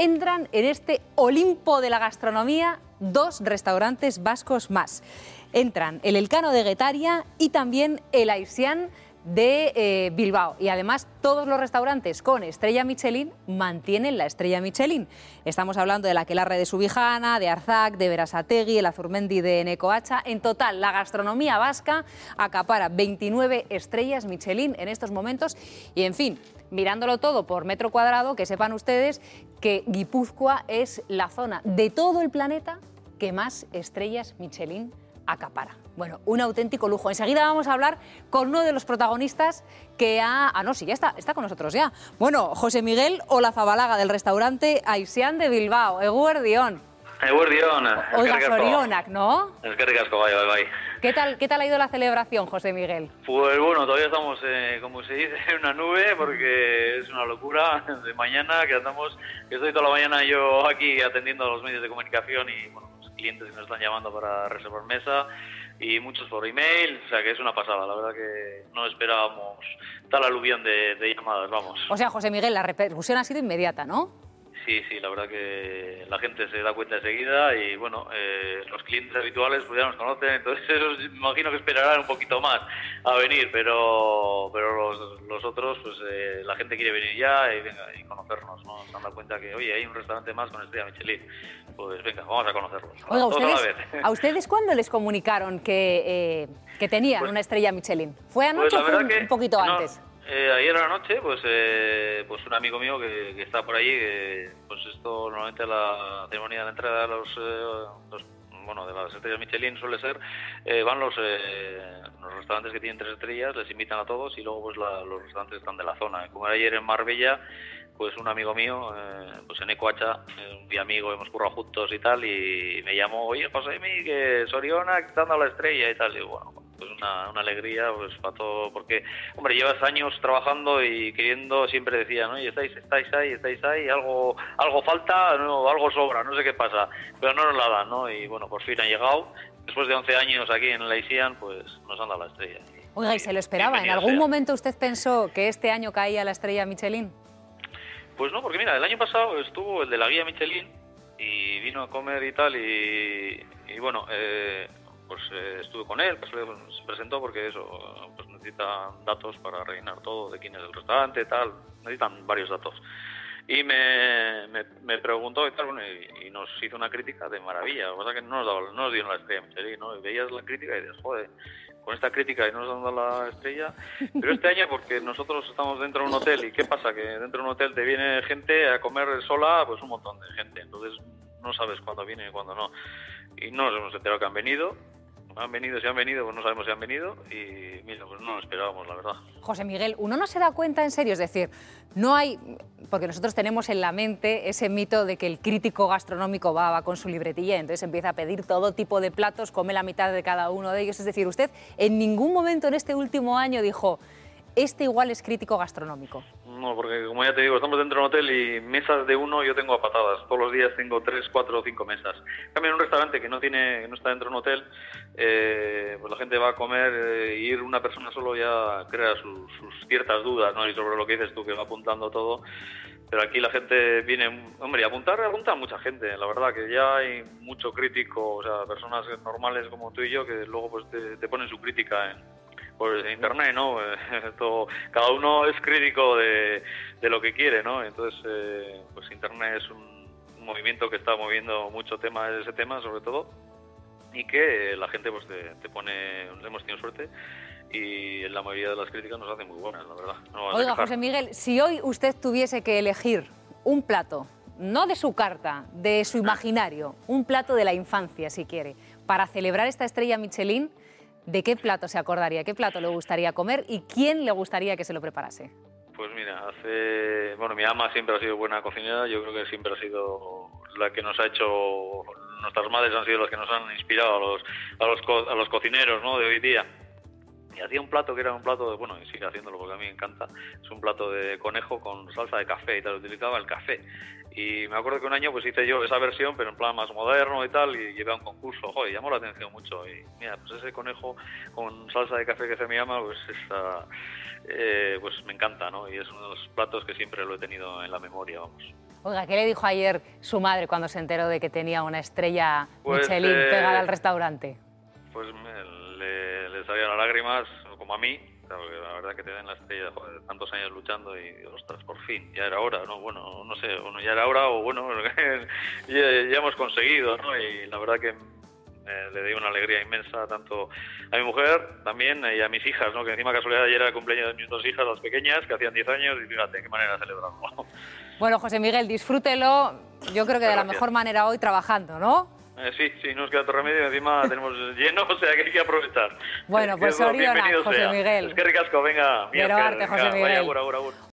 entran en este Olimpo de la gastronomía dos restaurantes vascos más. Entran el Elcano de Guetaria y también el Aisian de eh, Bilbao. Y además todos los restaurantes con estrella Michelin mantienen la estrella Michelin. Estamos hablando de la Quelarre de Subijana, de Arzac, de Verasategui, el Azurmendi de Necoacha. En total, la gastronomía vasca acapara 29 estrellas Michelin en estos momentos. Y en fin, mirándolo todo por metro cuadrado, que sepan ustedes que Guipúzcoa es la zona de todo el planeta que más estrellas Michelin acapara. Bueno, un auténtico lujo. Enseguida vamos a hablar con uno de los protagonistas que ha... Ah, no, sí, ya está, está con nosotros ya. Bueno, José Miguel Olazabalaga del restaurante Aisian de Bilbao, Eguerdión. Eguerdión. Oiga, Sorionak, ¿no? Es que ricasco, bye, bye, bye. ¿Qué tal, ¿Qué tal ha ido la celebración, José Miguel? Pues bueno, todavía estamos, eh, como se dice, en una nube porque es una locura de mañana que andamos, que estoy toda la mañana yo aquí atendiendo a los medios de comunicación y bueno, clientes que nos están llamando para reservar mesa y muchos por email, o sea que es una pasada, la verdad que no esperábamos tal aluvión de, de llamadas, vamos. O sea, José Miguel, la repercusión ha sido inmediata, ¿no? Sí, sí, la verdad que la gente se da cuenta enseguida y bueno, eh, los clientes habituales pues ya nos conocen, entonces esos imagino que esperarán un poquito más a venir, pero pero los, los otros, pues eh, la gente quiere venir ya y, venga, y conocernos, ¿no? Se dado cuenta que, oye, hay un restaurante más con estrella Michelin, pues venga, vamos a conocerlos. Oiga, a ¿ustedes, vez. ¿a ustedes cuándo les comunicaron que, eh, que tenían Pues- una estrella Michelin? ¿Fue anoche Pues o fue verdad un, que un poquito no, antes? Eh, ayer a la noche, pues, eh, pues un amigo mío que, está por allí, que, pues esto normalmente la ceremonia de la entrada de los, eh, bueno, de las estrellas Michelin suele ser, eh, van los, eh, los restaurantes que tienen tres estrellas, les invitan a todos y luego pues la- los restaurantes están de la zona. Como era ayer en Marbella, pues un amigo mío, eh, pues en Ecoacha, eh, un amigo, hemos currado juntos y tal, y me llamó, oye, José, que Soriona que está dando la estrella y tal, y bueno, pues una, una alegría pues para todo porque hombre llevas años trabajando y queriendo siempre decía no y estáis estáis ahí estáis ahí algo algo falta no algo sobra no sé qué pasa pero no nos la dan no y bueno por fin ha llegado. Después de 11 años aquí en la ISIAN pues nos han dado la estrella. Oiga, ¿y se lo esperaba? ¿En algún momento usted pensó que este año caía la estrella Michelin? Pues no, porque mira, el año pasado estuvo el de la guía Michelin y vino a comer y tal y, y bueno, eh, pues eh, estuve con él, pues, le- se presentó porque eso, pues necesitan datos para rellenar todo, de quién es el restaurante, tal, necesitan varios datos. Y me, me, me preguntó y tal, bueno, y, y nos hizo una crítica de maravilla. Lo que pasa que no nos, daba, no nos dieron la estrella Michelin, ¿no? Y veías la crítica y dices, joder, con esta crítica y no nos han dado la estrella. Pero este año, porque nosotros estamos dentro de un hotel, ¿y qué pasa? Que dentro de un hotel te viene gente a comer sola, pues un montón de gente. Entonces no sabes cuándo viene y cuándo no. Y no nos hemos enterado que han venido. Han venido, si han venido, pues no sabemos si han venido. Y mira, pues no lo esperábamos, la verdad. José Miguel, uno no se da cuenta en serio, es decir, no hay, porque nosotros tenemos en la mente ese mito de que el crítico gastronómico va, va con su libretilla entonces empieza a pedir todo tipo de platos, come la mitad de cada uno de ellos. Es decir, usted en ningún momento en este último año dijo, este igual es crítico gastronómico. No, porque como ya te digo, estamos dentro de un hotel y mesas de uno yo tengo a patadas. Todos los días tengo tres, cuatro o cinco mesas. En cambio, en un restaurante que no tiene, que no está dentro de un hotel, eh, pues la gente va a comer eh, y ir una persona solo ya crea sus, sus ciertas dudas, ¿no? Y sobre lo que dices tú, que va apuntando todo. Pero aquí la gente viene, hombre, y apuntar, apunta mucha gente, la verdad, que ya hay mucho crítico, o sea, personas normales como tú y yo que luego pues te, te ponen su crítica en, por internet, ¿no? Esto, cada uno es crítico de, de lo que quiere, ¿no? Entonces, eh, pues internet es un, un movimiento que está moviendo mucho tema ese tema, sobre todo, y que la gente pues te, te pone, hemos tenido suerte y la mayoría de las críticas nos hacen muy buenas, la verdad. No Oiga. José Miguel, si hoy usted tuviese que elegir un plato, no de su carta, de su imaginario, un plato de la infancia, si quiere, para celebrar esta estrella Michelin, ¿de qué plato se acordaría? ¿Qué plato le gustaría comer y quién le gustaría que se lo preparase? Pues mira, hace. Bueno, mi ama siempre ha sido buena cocinera, yo creo que siempre ha sido la que nos ha hecho. Nuestras madres han sido las que nos han inspirado a los, a los, co- a los cocineros ¿no? de hoy día. Y hacía un plato que era un plato de. Bueno, y sigue haciéndolo porque a mí me encanta. Es un plato de conejo con salsa de café y tal, utilizaba el café. Y me acuerdo que un año pues hice yo esa versión, pero en plan más moderno y tal, y llevé a un concurso. Joder, llamó la atención mucho. Y mira, pues ese conejo con salsa de café que hace mi ama, pues está, eh, pues me encanta, ¿no? Y es uno de los platos que siempre lo he tenido en la memoria, vamos. Oiga, ¿qué le dijo ayer su madre cuando se enteró de que tenía una estrella Pues, Michelin eh, pegada al restaurante? Pues me- le, le salían las lágrimas, como a mí, la verdad que te den la estrella, joder, tantos años luchando y, ostras, por fin, ya era hora, ¿no? Bueno, no sé, bueno, ya era hora o bueno, ya, ya hemos conseguido, ¿no? Y la verdad que eh, le di una alegría inmensa tanto a mi mujer también y a mis hijas, ¿no? Que encima casualidad ayer era el cumpleaños de mis dos hijas, las pequeñas, que hacían 10 años y fíjate qué manera celebrarlo. Bueno, José Miguel, disfrútelo, yo creo que de la mejor manera hoy trabajando, ¿no? Eh, sí, sí, no nos queda otro remedio, encima tenemos lleno, o sea que hay que aprovechar. Bueno, pues bienvenido José sea. Miguel. Es que ricasco, venga. Mierker, arte, José Miguel. Vaya, agur, agur, agur.